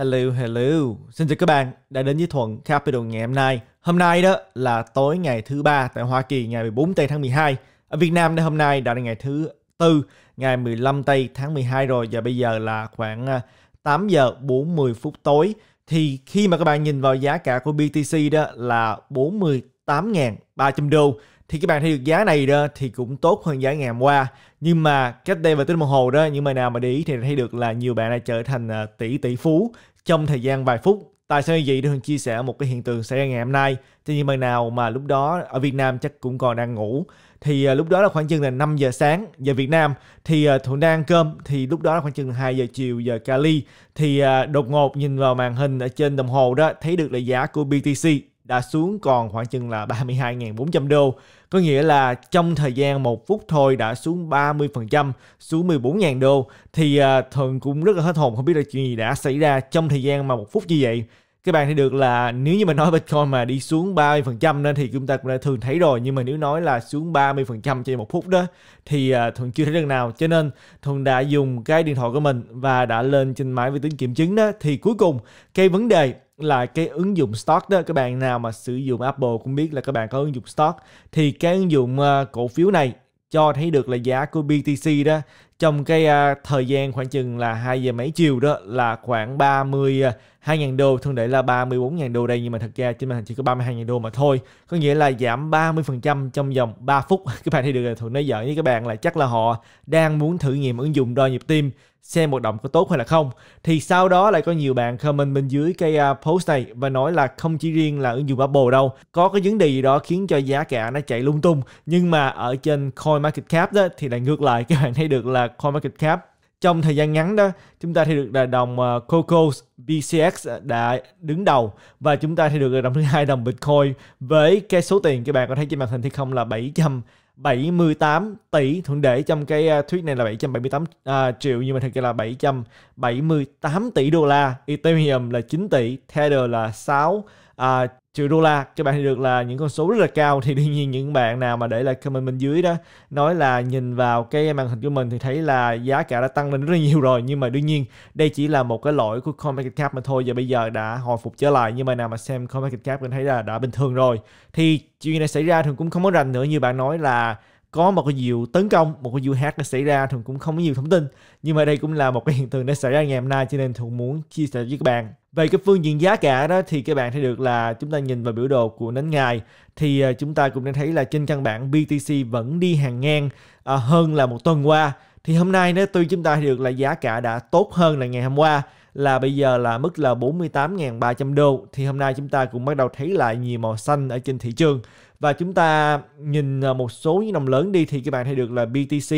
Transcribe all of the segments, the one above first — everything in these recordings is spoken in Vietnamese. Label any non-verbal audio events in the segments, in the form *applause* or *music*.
Hello, hello. Xin chào các bạn đã đến với Thuận Capital ngày hôm nay. Hôm nay đó là tối ngày thứ ba tại Hoa Kỳ ngày 14 tây tháng 12. Ở Việt Nam đây hôm nay đã là ngày thứ tư ngày 15 tây tháng 12 rồi và bây giờ là khoảng à, 8 giờ 40 phút tối. Thì khi mà các bạn nhìn vào giá cả của BTC đó là 48.300 đô thì các bạn thấy được giá này đó thì cũng tốt hơn giá ngày hôm qua nhưng mà cách đây vài tiếng đồng hồ đó những bạn nào mà để ý thì thấy được là nhiều bạn đã trở thành à, tỷ tỷ phú trong thời gian vài phút tại sao như vậy tôi chia sẻ một cái hiện tượng xảy ra ngày hôm nay. Cho những bạn nào mà lúc đó ở Việt Nam chắc cũng còn đang ngủ. Thì uh, lúc đó là khoảng chừng là 5 giờ sáng giờ Việt Nam. Thì uh, thuận đang ăn cơm. Thì lúc đó là khoảng chừng là 2 giờ chiều giờ Cali. Thì uh, đột ngột nhìn vào màn hình ở trên đồng hồ đó thấy được là giá của BTC đã xuống còn khoảng chừng là 32.400 đô. Có nghĩa là trong thời gian một phút thôi đã xuống 30%, xuống 14.000 đô. Thì uh, Thuận cũng rất là hết hồn không biết là chuyện gì đã xảy ra trong thời gian mà một phút như vậy. Các bạn thấy được là nếu như mà nói Bitcoin mà đi xuống 30% nên thì chúng ta cũng đã thường thấy rồi. Nhưng mà nếu nói là xuống 30% trên một phút đó thì uh, Thuận chưa thấy lần nào. Cho nên Thuận đã dùng cái điện thoại của mình và đã lên trên máy vi tính kiểm chứng đó. Thì cuối cùng cái vấn đề là cái ứng dụng stock đó. Các bạn nào mà sử dụng Apple cũng biết là các bạn có ứng dụng stock. Thì cái ứng dụng uh, cổ phiếu này cho thấy được là giá của BTC đó trong cái uh, thời gian khoảng chừng là 2 giờ mấy chiều đó là khoảng 30 uh, 2.000 đô, thường để là 34.000 đô đây nhưng mà thật ra trên màn hình chỉ có 32.000 đô mà thôi. Có nghĩa là giảm 30% trong vòng 3 phút. *laughs* Các bạn thấy được là thường nói giỡn với các bạn là chắc là họ đang muốn thử nghiệm ứng dụng đo nhịp tim xem hoạt động có tốt hay là không thì sau đó lại có nhiều bạn comment bên dưới cái à, post này và nói là không chỉ riêng là ứng dụng Apple đâu có cái vấn đề gì đó khiến cho giá cả nó chạy lung tung nhưng mà ở trên Coin Market Cap đó thì lại ngược lại *laughs* các bạn thấy được là Coin Market Cap trong thời gian ngắn đó chúng ta thấy được là đồng à, Cocos BCX à, đã đứng đầu. Và chúng ta sẽ được đồng thứ hai đồng Bitcoin với cái số tiền các bạn có thấy trên màn hình thì không là 778 tỷ. Thuận để trong cái à, thuyết này là 778 uh, à, triệu nhưng mà thực ra là 778 tỷ đô la. Ethereum là 9 tỷ Tether là 6 uh, triệu đô la, các bạn thì được là những con số rất là cao. Thì đương nhiên những bạn nào mà để lại comment bên dưới đó, nói là nhìn vào cái màn hình của mình thì thấy là giá cả đã tăng lên rất là nhiều rồi. Nhưng mà đương nhiên, đây chỉ là một cái lỗi của CoinMarketCap mà thôi. Và bây giờ đã hồi phục trở lại. Nhưng mà nào mà xem CoinMarketCap mình thấy là đã bình thường rồi. Thì chuyện này xảy ra thường cũng không có rành nữa. Như bạn nói là có một cái vụ tấn công, một cái vụ hack đã xảy ra thường cũng không có nhiều thông tin. Nhưng mà đây cũng là một cái hiện tượng đã xảy ra ngày hôm nay, cho nên thường muốn chia sẻ với các bạn về cái phương diện giá cả đó thì các bạn thấy được là chúng ta nhìn vào biểu đồ của nến ngày thì à, chúng ta cũng đang thấy là trên căn bản BTC vẫn đi hàng ngang à, hơn là một tuần qua. Thì hôm nay nếu tuy chúng ta thấy được là giá cả đã tốt hơn là ngày hôm qua, là bây giờ là mức là 48.300 đô. Thì hôm nay chúng ta cũng bắt đầu thấy lại nhiều màu xanh ở trên thị trường. Và chúng ta nhìn à, một số những đồng lớn đi thì các bạn thấy được là BTC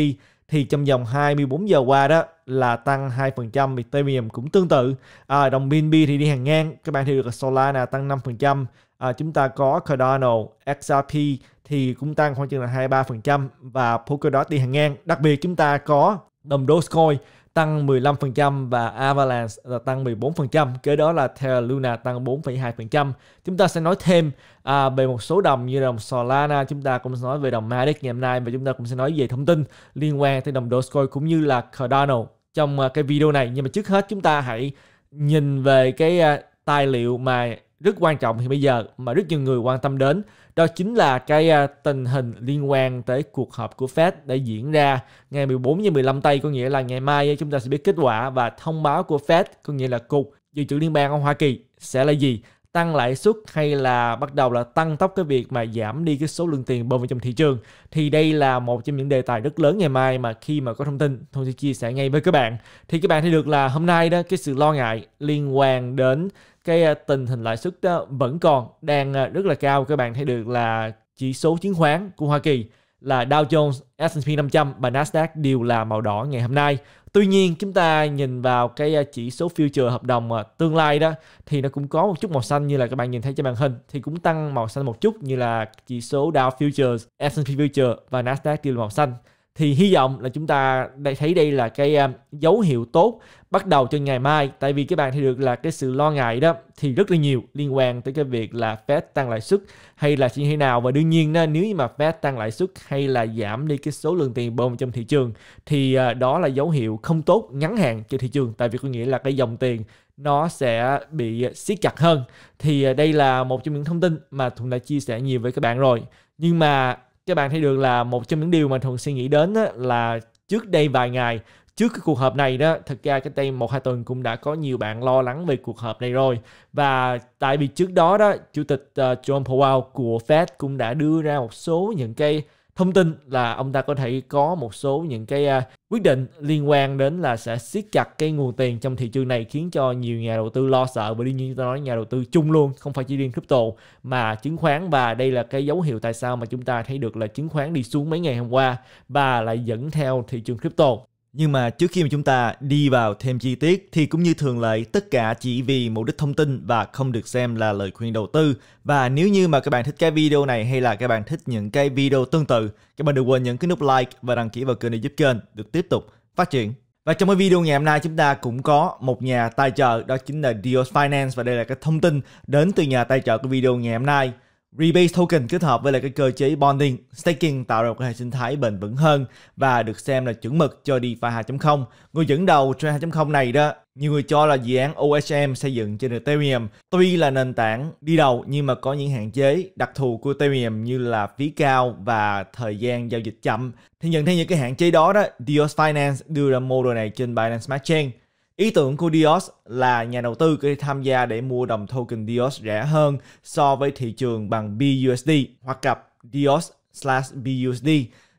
thì trong vòng 24 giờ qua đó là tăng 2%, Ethereum cũng tương tự. À, đồng BNB thì đi hàng ngang, các bạn thấy được là Solana tăng 5%, à, chúng ta có Cardano, XRP thì cũng tăng khoảng chừng là 23% và Polkadot đi hàng ngang. Đặc biệt chúng ta có đồng Dogecoin tăng 15% và Avalanche là tăng 14%, kế đó là Terra Luna tăng 4,2%. Chúng ta sẽ nói thêm à, về một số đồng như đồng Solana, chúng ta cũng sẽ nói về đồng Matic ngày hôm nay và chúng ta cũng sẽ nói về thông tin liên quan tới đồng Dogecoin cũng như là Cardano trong à, cái video này. Nhưng mà trước hết chúng ta hãy nhìn về cái à, tài liệu mà rất quan trọng thì bây giờ mà rất nhiều người quan tâm đến đó chính là cái uh, tình hình liên quan tới cuộc họp của Fed đã diễn ra ngày 14 và 15 tây có nghĩa là ngày mai chúng ta sẽ biết kết quả và thông báo của Fed có nghĩa là cục dự trữ liên bang ở Hoa Kỳ sẽ là gì tăng lãi suất hay là bắt đầu là tăng tốc cái việc mà giảm đi cái số lượng tiền bơm vào trong thị trường? Thì đây là một trong những đề tài rất lớn ngày mai mà khi mà có thông tin tôi sẽ chia sẻ ngay với các bạn. Thì các bạn thấy được là hôm nay đó cái sự lo ngại liên quan đến cái à, tình hình lãi suất đó vẫn còn đang à, rất là cao. Các bạn thấy được là chỉ số chứng khoán của Hoa Kỳ là Dow Jones, S&P 500 và Nasdaq đều là màu đỏ ngày hôm nay. Tuy nhiên chúng ta nhìn vào cái chỉ số future hợp đồng à, tương lai đó thì nó cũng có một chút màu xanh như là các bạn nhìn thấy trên màn hình thì cũng tăng màu xanh một chút như là chỉ số Dow Futures, S&P Futures và Nasdaq đều màu xanh thì hy vọng là chúng ta thấy đây là cái à, dấu hiệu tốt bắt đầu cho ngày mai. Tại vì các bạn thấy được là cái sự lo ngại đó thì rất là nhiều liên quan tới cái việc là Fed tăng lãi suất hay là như thế nào. Và đương nhiên nếu như mà Fed tăng lãi suất hay là giảm đi cái số lượng tiền bơm trong thị trường thì à, đó là dấu hiệu không tốt, ngắn hạn cho thị trường. Tại vì có nghĩa là cái dòng tiền nó sẽ bị siết chặt hơn. Thì à, đây là một trong những thông tin mà thuận đã chia sẻ nhiều với các bạn rồi. Nhưng mà các bạn thấy được là một trong những điều mà thuận suy nghĩ đến là trước đây vài ngày trước cái cuộc họp này đó thực ra cái đây một hai tuần cũng đã có nhiều bạn lo lắng về cuộc họp này rồi. Và tại vì trước đó đó chủ tịch ờ, uh, John Powell của Fed cũng đã đưa ra một số những cái thông tin là ông ta có thể có một số những cái uh, quyết định liên quan đến là sẽ siết chặt cái nguồn tiền trong thị trường này khiến cho nhiều nhà đầu tư lo sợ. Và đương nhiên tôi nói nhà đầu tư chung luôn không phải chỉ riêng crypto mà chứng khoán. Và đây là cái dấu hiệu tại sao mà chúng ta thấy được là chứng khoán đi xuống mấy ngày hôm qua. Và lại dẫn theo thị trường crypto nhưng mà trước khi mà chúng ta đi vào thêm chi tiết thì cũng như thường lệ tất cả chỉ vì mục đích thông tin và không được xem là lời khuyên đầu tư. Và nếu như mà các bạn thích cái video này hay là các bạn thích những cái video tương tự, các bạn đừng quên nhấn cái nút like và đăng ký vào kênh để giúp kênh được tiếp tục phát triển. Và trong cái video ngày hôm nay chúng ta cũng có một nhà tài trợ đó chính là Dios Finance và đây là cái thông tin đến từ nhà tài trợ của video ngày hôm nay. Rebase token kết hợp với lại cái cơ chế bonding, staking tạo ra một cái hệ sinh thái bền vững hơn và được xem là chuẩn mực cho DeFi 2.0. Người dẫn đầu trên 2.0 này đó, nhiều người cho là dự án OSM xây dựng trên Ethereum. Tuy là nền tảng đi đầu nhưng mà có những hạn chế đặc thù của Ethereum như là phí cao và thời gian giao dịch chậm. Thì nhận thấy những cái hạn chế đó đó, Dios Finance đưa ra model này trên Binance Smart Chain. Ý tưởng của Dios là nhà đầu tư có thể tham gia để mua đồng token Dios rẻ hơn so với thị trường bằng BUSD hoặc cặp Dios slash BUSD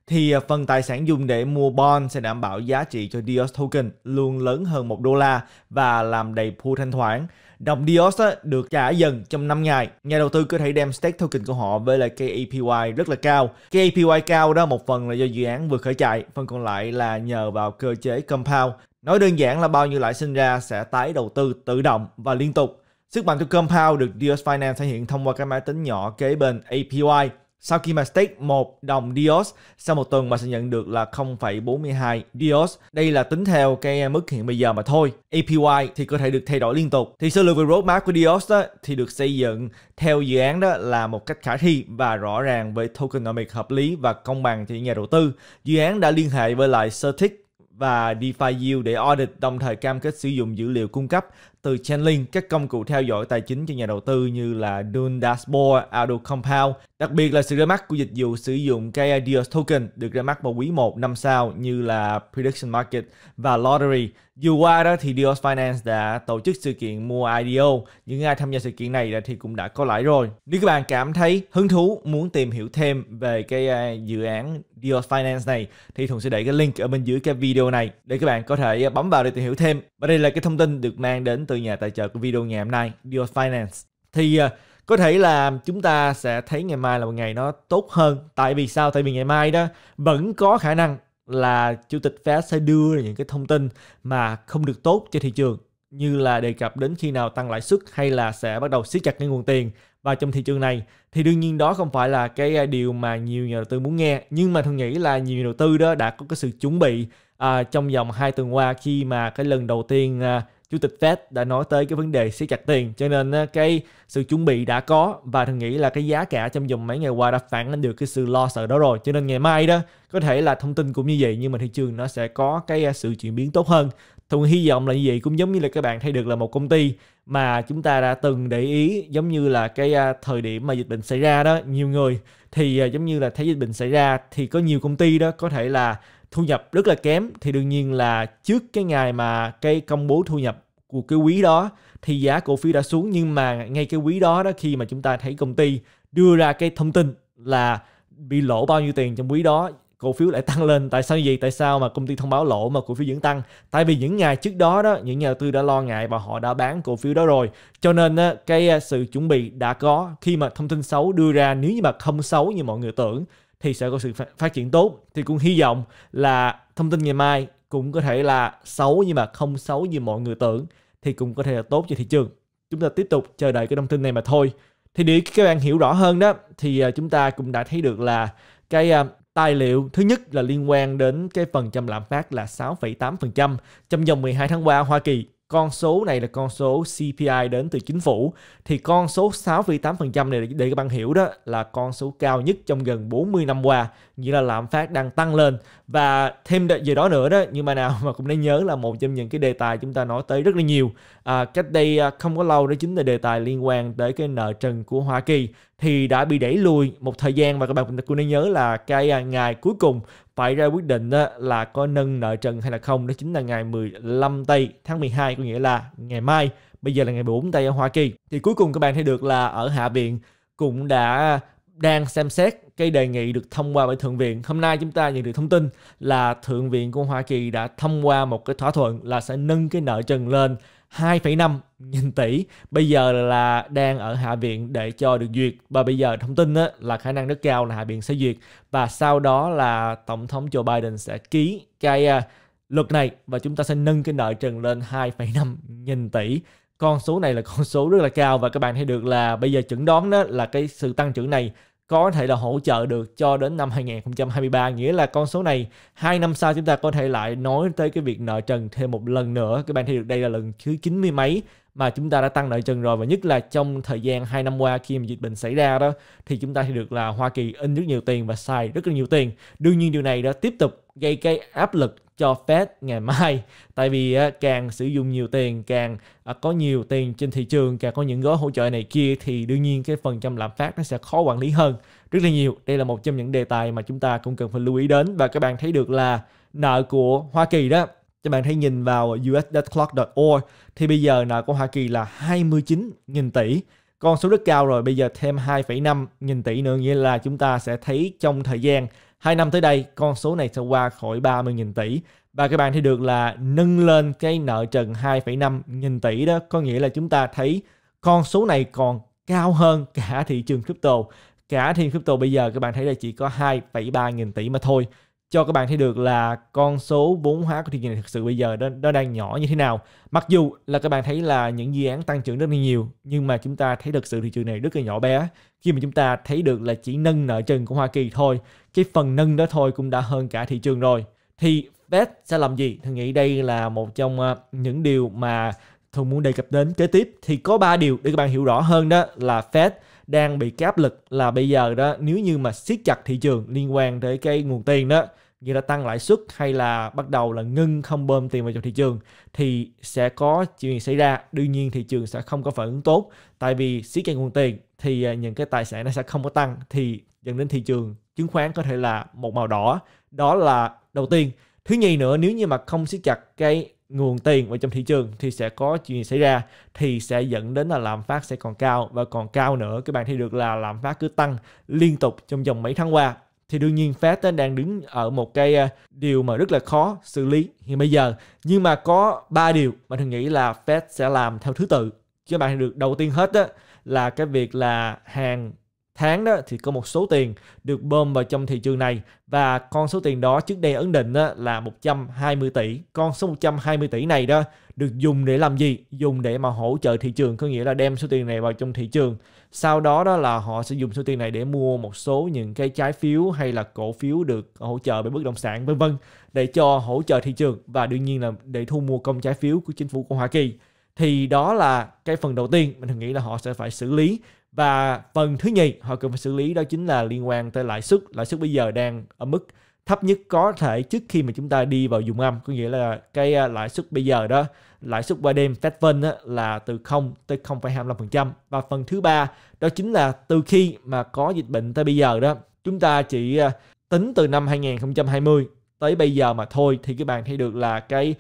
thì à, phần tài sản dùng để mua bond sẽ đảm bảo giá trị cho Dios token luôn lớn hơn 1 đô la và làm đầy pool thanh khoản. Đồng Dios được trả dần trong 5 ngày. Nhà đầu tư có thể đem stake token của họ với lại cái APY rất là cao. Cái APY cao đó một phần là do dự án vừa khởi chạy, phần còn lại là nhờ vào cơ chế compound. Nói đơn giản là bao nhiêu lãi sinh ra sẽ tái đầu tư tự động và liên tục. Sức mạnh của Compound được Dios Finance thể hiện thông qua cái máy tính nhỏ kế bên APY. Sau khi mà stake 1 đồng Dios, sau một tuần bạn sẽ nhận được là 0,42 Dios. Đây là tính theo cái mức hiện bây giờ mà thôi. APY thì có thể được thay đổi liên tục. Thì sơ lược về roadmap của Dios đó, thì được xây dựng theo dự án đó là một cách khả thi và rõ ràng với tokenomic hợp lý và công bằng cho những nhà đầu tư. Dự án đã liên hệ với lại Certic và DeFi Yield để audit đồng thời cam kết sử dụng dữ liệu cung cấp từ Chainlink, các công cụ theo dõi tài chính cho nhà đầu tư như là Dune Dashboard, Auto Compound. Đặc biệt là sự ra mắt của dịch vụ sử dụng cái Ideas Token được ra mắt vào quý 1 năm sau như là Prediction Market và Lottery. Dù qua đó thì Dios Finance đã tổ chức sự kiện mua IDO. Những ai tham gia sự kiện này thì cũng đã có lãi rồi. Nếu các bạn cảm thấy hứng thú muốn tìm hiểu thêm về cái à, dự án Dios Finance này thì Thuận sẽ để cái link ở bên dưới cái video này để các bạn có thể à, bấm vào để tìm hiểu thêm. Và đây là cái thông tin được mang đến từ nhà tài trợ của video ngày hôm nay, Your Finance. Thì uh, có thể là chúng ta sẽ thấy ngày mai là một ngày nó tốt hơn. Tại vì sao? Tại vì ngày mai đó vẫn có khả năng là chủ tịch Fed sẽ đưa ra những cái thông tin mà không được tốt cho thị trường như là đề cập đến khi nào tăng lãi suất hay là sẽ bắt đầu siết chặt cái nguồn tiền Và trong thị trường này thì đương nhiên đó không phải là cái à, điều mà nhiều nhà đầu tư muốn nghe nhưng mà tôi nghĩ là nhiều nhà đầu tư đó đã có cái sự chuẩn bị à, trong vòng 2 tuần qua khi mà cái lần đầu tiên à, chủ tịch Fed đã nói tới cái vấn đề siết chặt tiền. Cho nên cái sự chuẩn bị đã có và tôi nghĩ là cái giá cả trong vòng mấy ngày qua đã phản ánh được cái sự lo sợ đó rồi. Cho nên ngày mai đó, có thể là thông tin cũng như vậy, nhưng mà thị trường nó sẽ có cái sự chuyển biến tốt hơn. Tôi hy vọng là như vậy cũng giống như là các bạn thấy được là một công ty mà chúng ta đã từng để ý giống như là cái thời điểm mà dịch bệnh xảy ra đó. Nhiều người thì à, giống như là thấy dịch bệnh xảy ra thì có nhiều công ty đó có thể là thu nhập rất là kém, thì đương nhiên là trước cái ngày mà cái công bố thu nhập của cái quý đó, thì giá cổ phiếu đã xuống. Nhưng mà ngay cái quý đó đó, khi mà chúng ta thấy công ty đưa ra cái thông tin là bị lỗ bao nhiêu tiền trong quý đó, cổ phiếu lại *laughs* tăng lên. Tại sao như vậy? Tại sao mà công ty thông báo lỗ mà cổ phiếu vẫn tăng? Tại vì những ngày trước đó đó, những nhà đầu tư đã lo ngại và họ đã bán cổ phiếu đó rồi. Cho nên cái sự chuẩn bị đã có. Khi mà thông tin xấu đưa ra, nếu như mà không xấu như mọi người tưởng thì sẽ có sự phát triển tốt. Thì cũng hy vọng là thông tin ngày mai cũng có thể là xấu nhưng mà không xấu như mọi người tưởng thì cũng có thể là tốt cho thị trường. Chúng ta tiếp tục chờ đợi cái thông tin này mà thôi. Thì để các bạn hiểu rõ hơn đó thì à, chúng ta cũng đã thấy được là cái à, tài liệu thứ nhất là liên quan đến cái phần trăm lạm phát là 6,8% trong vòng 12 tháng qua Hoa Kỳ con số này là con số CPI đến từ chính phủ. Thì con số 6,8% này để các bạn hiểu đó là con số cao nhất trong gần 40 năm qua nghĩa là lạm phát đang tăng lên. Và thêm về đó nữa đó nhưng mà nào mà cũng nên nhớ là một trong những cái đề tài chúng ta nói tới rất là nhiều. À, cách đây à, không có lâu đó chính là đề tài liên quan tới cái nợ trần của Hoa Kỳ. Thì đã bị đẩy lùi một thời gian và các bạn cũng nên nhớ là cái à, ngày cuối cùng phải ra quyết định là có nâng nợ trần hay là không, đó chính là ngày 15 tây tháng 12 có nghĩa là ngày mai bây giờ là ngày 14 tây ở Hoa Kỳ thì cuối cùng các bạn thấy được là ở Hạ viện cũng đã đang xem xét cái đề nghị được thông qua bởi Thượng viện. Hôm nay chúng ta nhận được thông tin là Thượng viện của Hoa Kỳ đã thông qua một cái thỏa thuận là sẽ nâng cái nợ trần lên 2,5 nghìn tỷ. Bây giờ là đang ở hạ viện để cho được duyệt. Và bây giờ thông tin á, là khả năng rất cao là hạ viện sẽ duyệt. Và sau đó là tổng thống Joe Biden sẽ ký cái uh, luật này. Và chúng ta sẽ nâng cái nợ trần lên 2,5 nghìn tỷ. Con số này là con số rất là cao. Và các bạn thấy được là bây giờ chẩn đoán đó là cái sự tăng trưởng này có thể là hỗ trợ được cho đến năm 2023 nghĩa là con số này hai năm sau chúng ta có thể lại nói tới cái việc nợ trần thêm một lần nữa. Các bạn thấy được đây là lần thứ 90 mấy mà chúng ta đã tăng nợ trần rồi, và nhất là trong thời gian 2 năm qua khi mà dịch bệnh xảy ra đó, thì chúng ta thấy được là Hoa Kỳ in rất nhiều tiền và xài rất là nhiều tiền. Đương nhiên điều này đã tiếp tục gây cái áp lực cho Fed ngày mai, tại vì càng sử dụng nhiều tiền, càng à, có nhiều tiền trên thị trường, càng có những gói hỗ trợ này kia, thì đương nhiên cái phần trăm lạm phát nó sẽ khó quản lý hơn rất là nhiều. Đây là một trong những đề tài mà chúng ta cũng cần phải lưu ý đến, và các bạn thấy được là nợ của Hoa Kỳ đó các bạn thấy nhìn vào usdebtclock.org thì bây giờ nợ của Hoa Kỳ là 29.000 tỷ. Con số rất cao rồi bây giờ thêm 2,5 nghìn tỷ nữa nghĩa là chúng ta sẽ thấy trong thời gian 2 năm tới đây con số này sẽ qua khỏi 30 nghìn tỷ. Và các bạn thấy được là nâng lên cái nợ trần 2,5 nghìn tỷ đó có nghĩa là chúng ta thấy con số này còn cao hơn cả thị trường crypto. Cả thị trường crypto bây giờ các bạn thấy là chỉ có 2,3 nghìn tỷ mà thôi cho các bạn thấy được là con số vốn hóa của thị trường này thực sự bây giờ nó, nó đang nhỏ như thế nào. Mặc dù là các bạn thấy là những dự án tăng trưởng rất là nhiều nhưng mà chúng ta thấy thực sự thị trường này rất là nhỏ bé khi mà chúng ta thấy được là chỉ nâng nợ trần của Hoa Kỳ thôi, cái phần nâng đó thôi cũng đã hơn cả thị trường rồi. Thì Fed sẽ làm gì? Tôi nghĩ đây là một trong ờ, những điều mà tôi muốn đề cập đến kế tiếp thì có ba điều để các bạn hiểu rõ hơn đó là Fed đang bị cái áp lực là bây giờ đó nếu như mà siết chặt thị trường liên quan tới cái nguồn tiền đó như là tăng lãi suất hay là bắt đầu là ngưng không bơm tiền vào trong thị trường thì sẽ có chuyện xảy ra? Đương nhiên thị trường sẽ không có phản ứng tốt, tại vì siết chặt nguồn tiền thì à, những cái tài sản nó sẽ không có tăng thì dẫn đến thị trường chứng khoán có thể là một màu đỏ. Đó là đầu tiên. Thứ nhì nữa, nếu như mà không siết chặt cái nguồn tiền vào trong thị trường thì sẽ có chuyện xảy ra? Thì sẽ dẫn đến là lạm phát sẽ còn cao và còn cao nữa. Các bạn thấy được là lạm phát cứ tăng liên tục trong vòng mấy tháng qua thì đương nhiên Fed đang đứng ở một cái à, điều mà rất là khó xử lý hiện bây giờ. Nhưng mà có ba điều mà thường nghĩ là Fed sẽ làm theo thứ tự. Cho bạn được, đầu tiên hết đó là cái việc là hàng tháng đó thì có một số tiền được bơm vào trong thị trường này. Và con số tiền đó trước đây ấn định đó là 120 tỷ. Con số 120 tỷ này đó được dùng để làm gì? Dùng để mà hỗ trợ thị trường, có nghĩa là đem số tiền này vào trong thị trường. Sau đó đó là họ sẽ dùng số tiền này để mua một số những cái trái phiếu hay là cổ phiếu được hỗ trợ bởi bất động sản vân vân để cho hỗ trợ thị trường và đương nhiên là để thu mua công trái phiếu của chính phủ của Hoa Kỳ thì đó là cái phần đầu tiên mình nghĩ là họ sẽ phải xử lý và phần thứ nhì họ cần phải xử lý đó chính là liên quan tới lãi suất lãi suất bây giờ đang ở mức thấp nhất có thể trước khi mà chúng ta đi vào dùng âm. Có nghĩa là cái à, lãi suất bây giờ đó lãi suất qua đêm Fed Fund là từ 0 tới 0,25% và phần thứ ba đó chính là từ khi mà có dịch bệnh tới bây giờ đó chúng ta chỉ à, tính từ năm 2020 tới bây giờ mà thôi. Thì các bạn thấy được là cái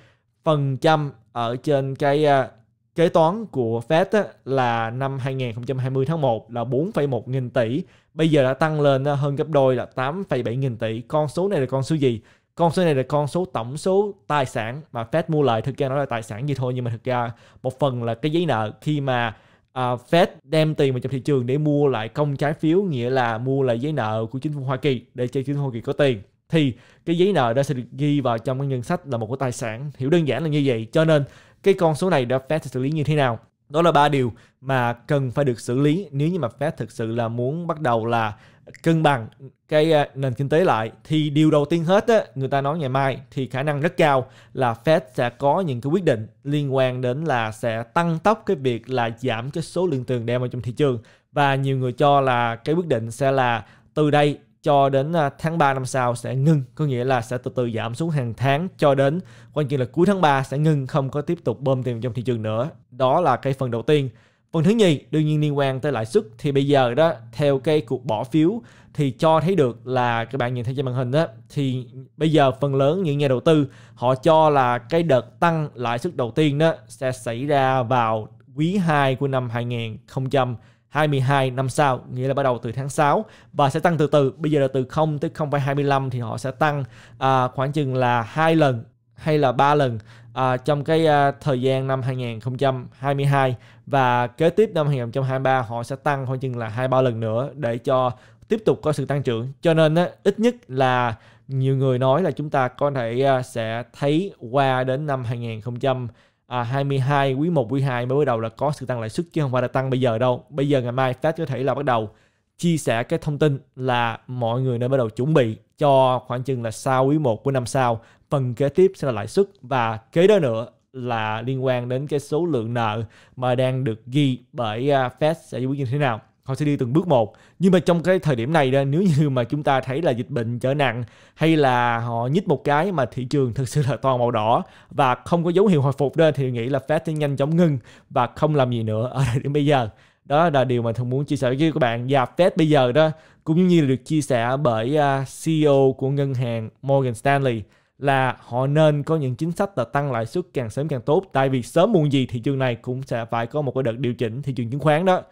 phần trăm ở trên cái à, kế toán của Fed á, là năm 2020 tháng 1 là 4,1 nghìn tỷ. Bây giờ đã tăng lên ờ, hơn gấp đôi là 8,7 nghìn tỷ. Con số này là con số gì? Con số này là con số tổng số tài sản mà Fed mua lại. Thực ra nó là tài sản gì thôi nhưng mà thực ra một phần là cái giấy nợ khi mà uh, Fed đem tiền vào trong thị trường để mua lại công trái phiếu nghĩa là mua lại giấy nợ của chính phủ Hoa Kỳ để cho chính phủ Hoa Kỳ có tiền thì cái giấy nợ đó sẽ được ghi vào trong cái ngân sách là một cái tài sản hiểu đơn giản là như vậy cho nên cái con số này đã Fed sẽ xử lý như thế nào? Đó là ba điều mà cần phải được xử lý nếu như mà Fed thực sự là muốn bắt đầu là cân bằng cái ờ, nền kinh tế lại. Thì điều đầu tiên hết á, người ta nói ngày mai thì khả năng rất cao là Fed sẽ có những cái quyết định liên quan đến là sẽ tăng tốc cái việc là giảm cái số lượng tiền đem vào trong thị trường. Và nhiều người cho là cái quyết định sẽ là từ đây cho đến à, tháng 3 năm sau sẽ ngưng, có nghĩa là sẽ từ từ giảm xuống hàng tháng cho đến, quan trọng là cuối tháng 3 sẽ ngưng, không có tiếp tục bơm tiền trong thị trường nữa. Đó là cái phần đầu tiên. Phần thứ nhì, đương nhiên liên quan tới lãi suất. Thì bây giờ đó, theo cái cuộc bỏ phiếu thì cho thấy được là các bạn nhìn thấy trên màn hình đó thì bây giờ phần lớn những nhà đầu tư, họ cho là cái đợt tăng lãi suất đầu tiên đó sẽ xảy ra vào quý 2 của năm 2020 22 năm sau, nghĩa là bắt đầu từ tháng 6 và sẽ tăng từ từ. Bây giờ là từ 0 tới 0,25 thì họ sẽ tăng à, khoảng chừng là hai lần hay là ba lần à, trong cái à, thời gian năm 2022 và kế tiếp năm 2023 họ sẽ tăng khoảng chừng là hai ba lần nữa để cho tiếp tục có sự tăng trưởng. Cho nên á, ít nhất là nhiều người nói là chúng ta có thể à, sẽ thấy qua đến năm 2023 à, 22 quý 1 quý 2 mới bắt đầu là có sự tăng lãi suất chứ không phải là tăng bây giờ đâu. Bây giờ ngày mai Fed có thể là bắt đầu chia sẻ cái thông tin là mọi người nên bắt đầu chuẩn bị cho khoảng chừng là sau quý 1 của năm sau phần kế tiếp sẽ là lãi suất và kế đó nữa là liên quan đến cái số lượng nợ mà đang được ghi bởi à, Fed sẽ giải quyết như thế nào họ sẽ đi từng bước một. Nhưng mà trong cái thời điểm này đó, nếu như mà chúng ta thấy là dịch bệnh trở nặng hay là họ nhích một cái mà thị trường thực sự là toàn màu đỏ và không có dấu hiệu hồi phục đó, thì nghĩ là Fed sẽ nhanh chóng ngưng và không làm gì nữa ở thời điểm bây giờ. Đó là điều mà tôi muốn chia sẻ với các bạn. Và Fed bây giờ đó cũng như là được chia sẻ bởi à, CEO của ngân hàng Morgan Stanley là họ nên có những chính sách là tăng lãi suất càng sớm càng tốt. Tại vì sớm muộn gì thị trường này cũng sẽ phải có một cái đợt điều chỉnh thị trường chứng khoán đó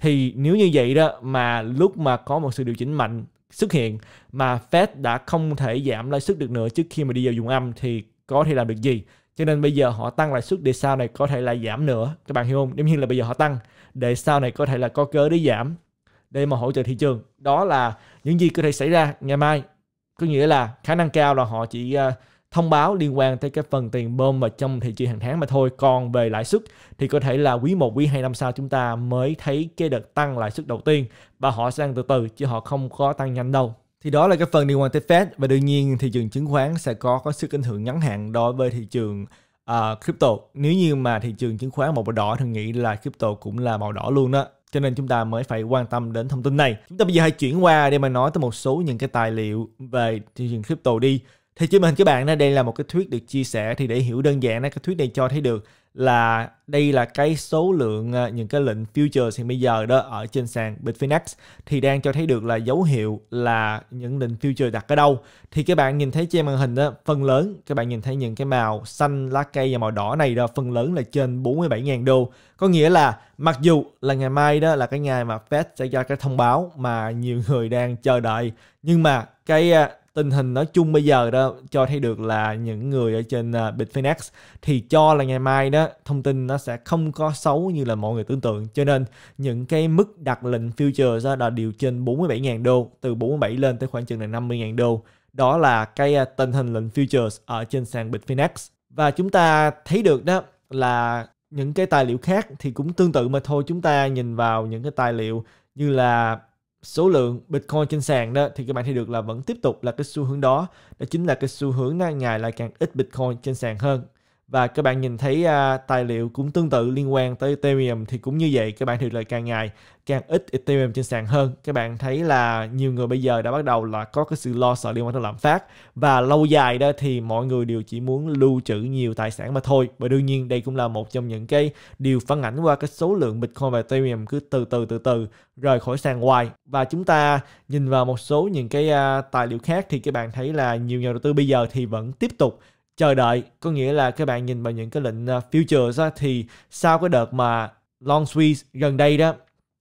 thì nếu như vậy đó mà lúc mà có một sự điều chỉnh mạnh xuất hiện mà Fed đã không thể giảm lãi suất được nữa trước khi mà đi vào dùng âm thì có thể làm được gì? Cho nên bây giờ họ tăng lãi suất để sau này có thể là giảm nữa. Các bạn hiểu không? Đương nhiên là bây giờ họ tăng để sau này có thể là có cớ để giảm để mà hỗ trợ thị trường. Đó là những gì có thể xảy ra ngày mai. Có nghĩa là khả năng cao là họ chỉ uh, thông báo liên quan tới cái phần tiền bơm vào trong thị trường hàng tháng mà thôi. Còn về lãi suất thì có thể là quý 1, quý 2 năm sau chúng ta mới thấy cái đợt tăng lãi suất đầu tiên và họ sẽ tăng từ từ chứ họ không có tăng nhanh đâu. Thì đó là cái phần liên quan tới Fed và đương nhiên thị trường chứng khoán sẽ có có sức ảnh hưởng ngắn hạn đối với thị trường uh, crypto. Nếu như mà thị trường chứng khoán màu đỏ thì nghĩ là crypto cũng là màu đỏ luôn đó cho nên chúng ta mới phải quan tâm đến thông tin này. Chúng ta bây giờ hãy chuyển qua để mà nói tới một số những cái tài liệu về thị trường crypto đi thì trên màn hình các bạn đó, đây là một cái thuyết được chia sẻ thì để hiểu đơn giản cái thuyết này cho thấy được là đây là cái số lượng ờ, những cái lệnh futures hiện bây giờ đó ở trên sàn Bitfinex thì đang cho thấy được là dấu hiệu là những lệnh future đặt ở đâu. Thì các bạn nhìn thấy trên màn hình đó, phần lớn, các bạn nhìn thấy những cái màu xanh, lá cây và màu đỏ này đó, phần lớn là trên 47.000 đô. Có nghĩa là mặc dù là ngày mai đó là cái ngày mà Fed sẽ ra cái thông báo mà nhiều người đang chờ đợi, nhưng mà cái ờ, tình hình nói chung bây giờ đó cho thấy được là những người ở trên uh, Bitfinex thì cho là ngày mai đó thông tin nó sẽ không có xấu như là mọi người tưởng tượng. Cho nên những cái mức đặt lệnh future đó là điều trên 47.000 đô từ 47 lên tới khoảng chừng là 50.000 đô. Đó là cái uh, tình hình lệnh futures ở trên sàn Bitfinex. Và chúng ta thấy được đó là những cái tài liệu khác thì cũng tương tự mà thôi. Chúng ta nhìn vào những cái tài liệu như là số lượng Bitcoin trên sàn đó, thì các bạn thấy được là vẫn tiếp tục là cái xu hướng đó. Đó chính là cái xu hướng là ngày lại càng ít Bitcoin trên sàn hơn và các bạn nhìn thấy uh, tài liệu cũng tương tự liên quan tới Ethereum thì cũng như vậy các bạn thấy là càng ngày càng ít Ethereum trên sàn hơn. Các bạn thấy là nhiều người bây giờ đã bắt đầu là có cái sự lo sợ liên quan tới lạm phát. Và lâu dài đó thì mọi người đều chỉ muốn lưu trữ nhiều tài sản mà thôi. Và đương nhiên đây cũng là một trong những cái điều phản ảnh qua cái số lượng Bitcoin và Ethereum cứ từ từ từ từ rời khỏi sàn hoài. Và chúng ta nhìn vào một số những cái uh, tài liệu khác thì các bạn thấy là nhiều nhà đầu tư bây giờ thì vẫn tiếp tục chờ đợi có nghĩa là các bạn nhìn vào những cái lệnh à, futures á, thì sau cái đợt mà long squeeze gần đây đó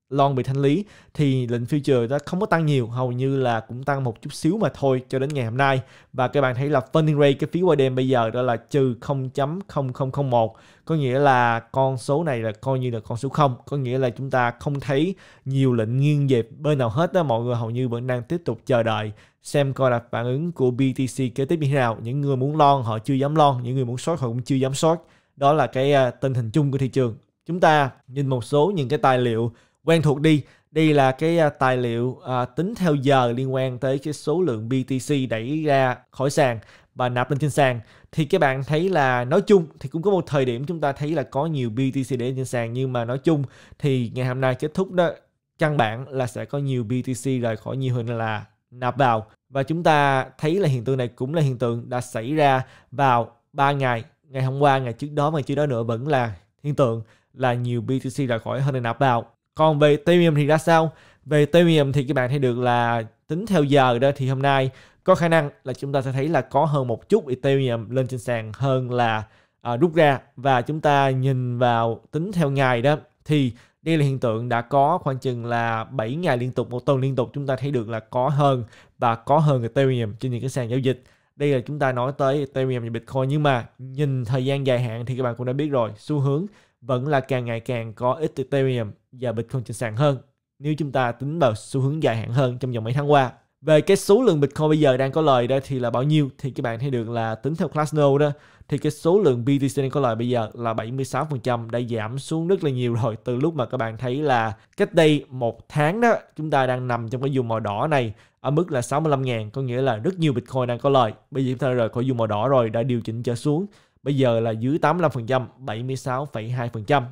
long bị thanh lý thì lệnh future nó không có tăng nhiều hầu như là cũng tăng một chút xíu mà thôi cho đến ngày hôm nay. Và các bạn thấy là funding rate cái phí qua đêm bây giờ đó là trừ 0.0001 có nghĩa là con số này là coi như là con số không có nghĩa là chúng ta không thấy nhiều lệnh nghiêng về bên nào hết đó mọi người hầu như vẫn đang tiếp tục chờ đợi xem coi là phản ứng của BTC kế tiếp như thế nào. Những người muốn lon họ chưa dám lon những người muốn short họ cũng chưa dám short. Đó là cái uh, tình hình chung của thị trường. Chúng ta nhìn một số những cái tài liệu quen thuộc đi. Đây là cái à, tài liệu à, tính theo giờ liên quan tới cái số lượng BTC đẩy ra khỏi sàn và nạp lên trên sàn. Thì các bạn thấy là nói chung thì cũng có một thời điểm chúng ta thấy là có nhiều BTC để trên sàn. Nhưng mà nói chung thì ngày hôm nay kết thúc đó căn bản là sẽ có nhiều BTC rời khỏi nhiều hơn là nạp vào. Và chúng ta thấy là hiện tượng này cũng là hiện tượng đã xảy ra vào 3 ngày. Ngày hôm qua ngày trước đó và trước đó nữa vẫn là hiện tượng là nhiều BTC rời khỏi hơn là nạp vào còn về Premium thì ra sao? Về Premium thì các bạn thấy được là tính theo giờ đó thì hôm nay có khả năng là chúng ta sẽ thấy là có hơn một chút Ethereum lên trên sàn hơn là à, rút ra. Và chúng ta nhìn vào tính theo ngày đó thì đây là hiện tượng đã có khoảng chừng là 7 ngày liên tục một tuần liên tục chúng ta thấy được là có hơn và có hơn Ethereum trên những cái sàn giao dịch. Đây là chúng ta nói tới Ethereum và Bitcoin nhưng mà nhìn thời gian dài hạn thì các bạn cũng đã biết rồi xu hướng vẫn là càng ngày càng có ít Ethereum và Bitcoin trên sàn hơn. Nếu chúng ta tính vào xu hướng dài hạn hơn trong vòng mấy tháng qua. Về cái số lượng Bitcoin bây giờ đang có lời đó thì là bao nhiêu? Thì các bạn thấy được là tính theo Glassnode đó, thì cái số lượng BTC đang có lời bây giờ là 76% đã giảm xuống rất là nhiều rồi. Từ lúc mà các bạn thấy là cách đây một tháng đó, chúng ta đang nằm trong cái vùng màu đỏ này, ở mức là 65 ngàn, có nghĩa là rất nhiều Bitcoin đang có lời. Bây giờ chúng ta rời khỏi vùng màu đỏ rồi, đã điều chỉnh trở xuống bây giờ là dưới 85% 76,2%